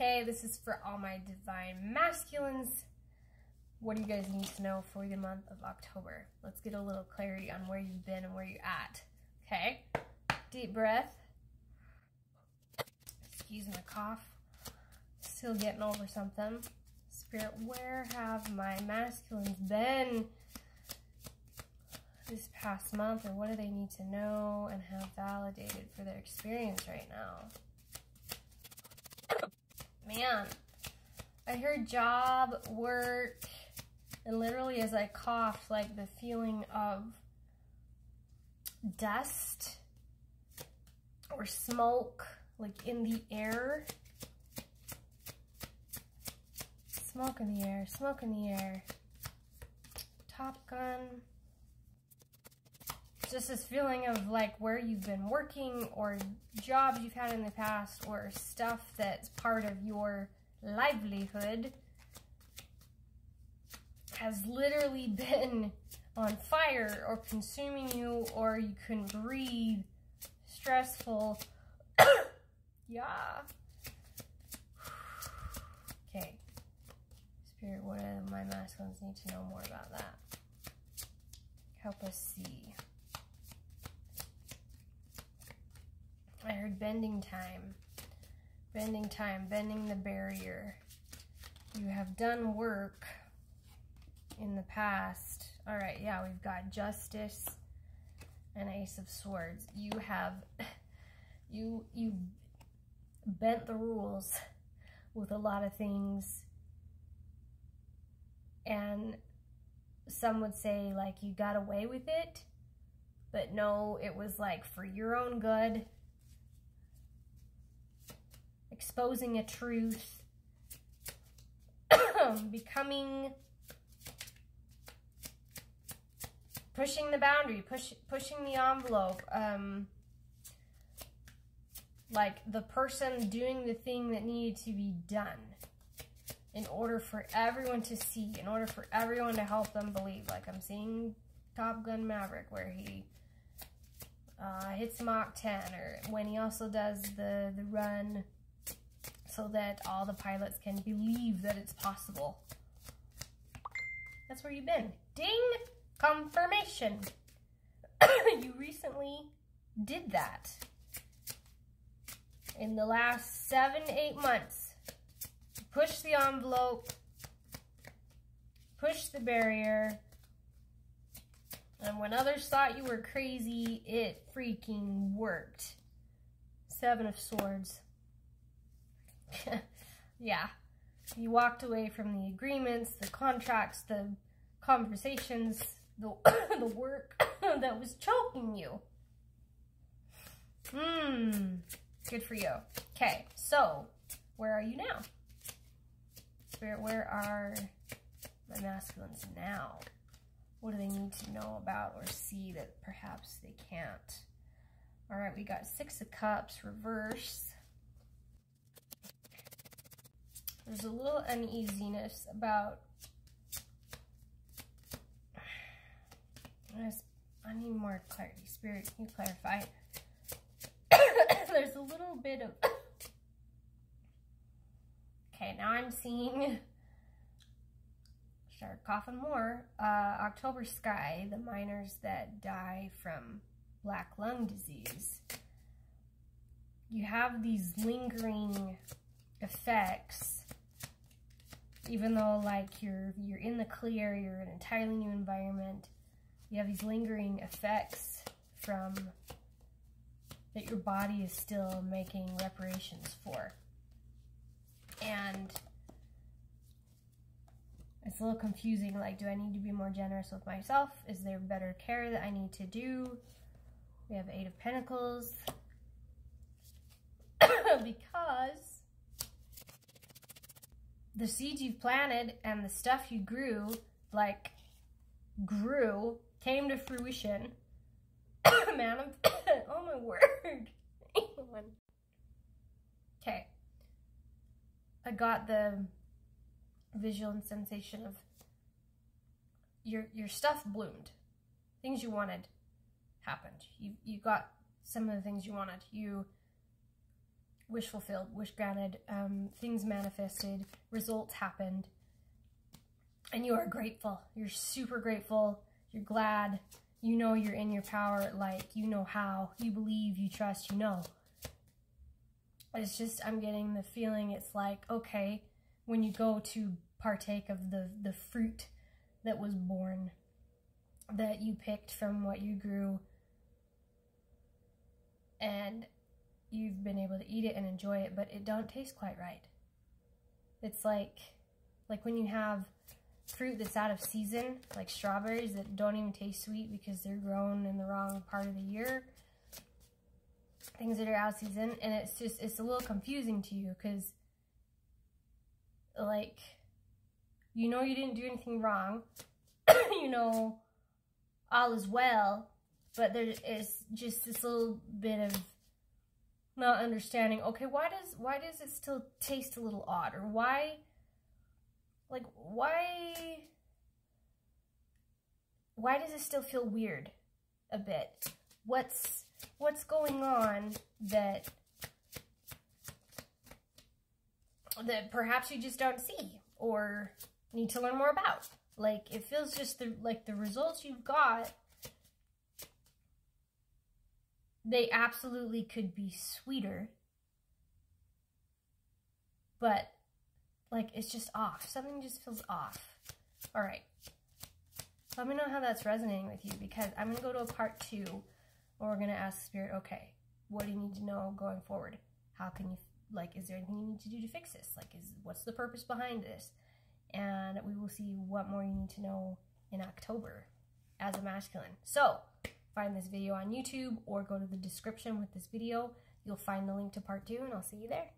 Okay, this is for all my divine masculines. What do you guys need to know for the month of October? Let's get a little clarity on where you've been and where you're at. Okay, deep breath. Excuse my cough. Still getting over something. Spirit, where have my masculines been this past month or what do they need to know and have validated for their experience right now? Man, I heard job, work, and literally as I coughed, like the feeling of dust or smoke, like in the air. Smoke in the air, smoke in the air. Top Gun. Just this feeling of like where you've been working or jobs you've had in the past or stuff that's part of your livelihood has literally been on fire or consuming you or you couldn't breathe. Stressful. yeah. Okay. Spirit, what do my masculines need to know more about that? Help us see. I heard bending time. Bending time, bending the barrier. You have done work in the past. All right, yeah, we've got justice and ace of swords. You have, you, you bent the rules with a lot of things. And some would say like you got away with it, but no, it was like for your own good, exposing a truth, becoming pushing the boundary, push, pushing the envelope, um, like the person doing the thing that needed to be done in order for everyone to see, in order for everyone to help them believe. Like I'm seeing Top Gun Maverick where he uh, hits Mach 10 or when he also does the, the run so that all the pilots can believe that it's possible. That's where you've been. Ding! Confirmation. you recently did that. In the last seven, eight months, push the envelope, push the barrier, and when others thought you were crazy, it freaking worked. Seven of Swords. Yeah. You walked away from the agreements, the contracts, the conversations, the, the work that was choking you. Hmm, good for you. Okay, so where are you now? Spirit, where are my masculines now? What do they need to know about or see that perhaps they can't? All right, we got Six of Cups, reverse. There's a little uneasiness about I need more clarity. Spirit, can you clarify? There's a little bit of... Okay, now I'm seeing... Start coughing more. Uh, October sky, the miners that die from black lung disease. You have these lingering effects even though like you're you're in the clear, you're in an entirely new environment, you have these lingering effects from that your body is still making reparations for. And it's a little confusing, like, do I need to be more generous with myself? Is there better care that I need to do? We have Eight of Pentacles. because the seeds you've planted and the stuff you grew, like, grew came to fruition. Man, I'm, oh my word. okay. I got the visual and sensation of your your stuff bloomed. Things you wanted happened. You you got some of the things you wanted. You wish fulfilled, wish granted, um, things manifested, results happened, and you are grateful. You're super grateful. You're glad. You know you're in your power. Like, you know how. You believe, you trust, you know. It's just, I'm getting the feeling it's like, okay, when you go to partake of the, the fruit that was born, that you picked from what you grew, and you've been able to eat it and enjoy it, but it don't taste quite right. It's like, like when you have fruit that's out of season, like strawberries that don't even taste sweet because they're grown in the wrong part of the year. Things that are out of season, and it's just, it's a little confusing to you because, like, you know you didn't do anything wrong. you know all is well, but there is just this little bit of not understanding. Okay, why does why does it still taste a little odd, or why, like why, why does it still feel weird, a bit? What's what's going on that that perhaps you just don't see or need to learn more about? Like it feels just the like the results you've got they absolutely could be sweeter. But, like, it's just off. Something just feels off. All right. Let me know how that's resonating with you because I'm going to go to a part two where we're going to ask Spirit, okay, what do you need to know going forward? How can you, like, is there anything you need to do to fix this? Like, is what's the purpose behind this? And we will see what more you need to know in October as a masculine. So, find this video on YouTube or go to the description with this video. You'll find the link to part two and I'll see you there.